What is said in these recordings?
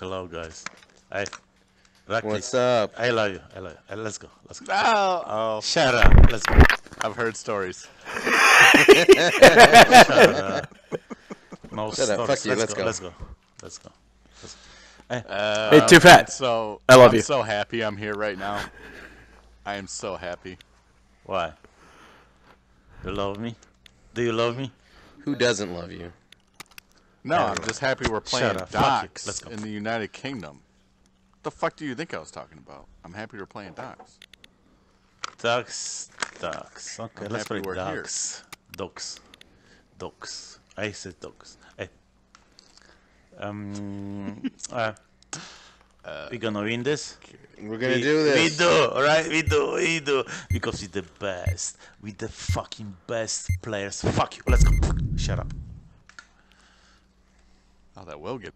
Hello, guys. Hey, Rocky. What's up? I love you. I love you. Hey, let's go. Let's go. Oh, oh, Shut up. Let's go. I've heard stories. Shut up. No Shut up. stories. Fuck you. Let's, Let's go. go. Let's go. Let's go. Uh, Hey, Too Fat. So I love I'm you. so happy I'm here right now. I am so happy. Why? You love me? Do you love me? Who doesn't love you? No, I'm just happy we're playing Shut up. Fuck you. Docks Let's go. in the United Kingdom. What the fuck do you think I was talking about? I'm happy we're playing Docks. Ducks. Ducks. Okay, I'm let's play we're here. Ducks. Ducks. I said ducks. Hey. Um. uh, we gonna win this? We're gonna we, do this. We do, alright? We do, we do. Because we're the best. We're the fucking best players. Fuck you. Let's go. Shut up. Oh, that will get.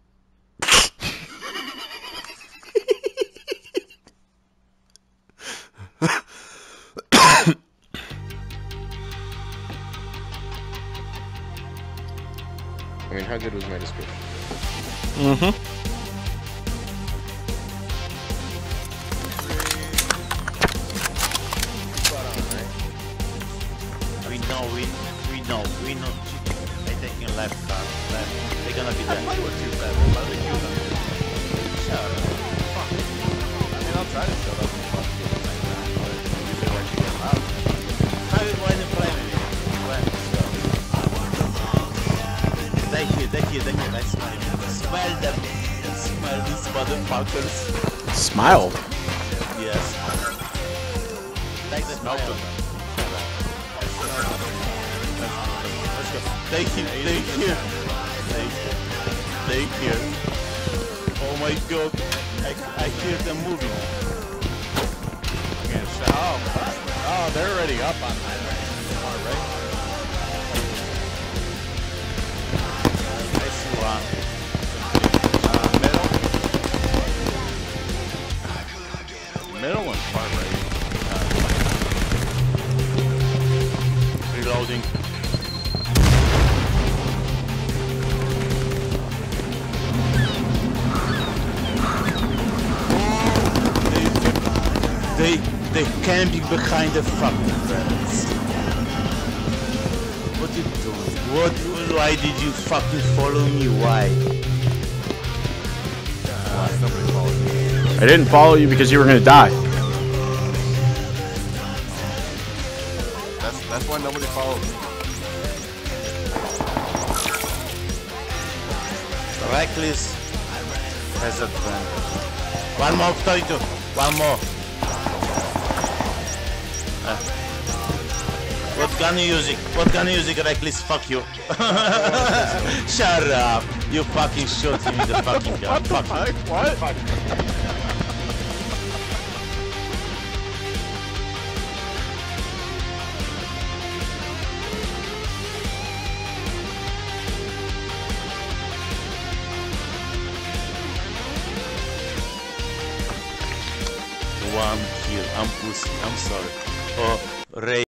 I mean, how good was my description? Mm-hmm. We know, we, we know, we know. They taking left car, left. They're gonna be there. Shut up. I mean, I'll try to shut up and fuck you at the same time, but usually like to get loud. How you going to play with me? When? Thank you, thank you, thank you. I smell you. Smell them. Smell these motherfuckers. Smile. Yes. Like the smell them. Let's go. Thank you, thank you. Thank you. Thank you. Oh my god. I, I hear them moving. I'm Oh, oh, they're already up on that. All They, they can be behind the fucking fence. What you doing? What? Why did you fucking follow me? Why? Nobody followed me. I didn't follow you because you were gonna die. That's that's why nobody followed me. Reckless has advantage. One more, Torito. One more. Uh, what gun you using? What gun you using, Reckless? Fuck you. Shut up. You fucking shot me the fucking gun. Fuck you. What? One kill. I'm pussy. I'm sorry. Ray.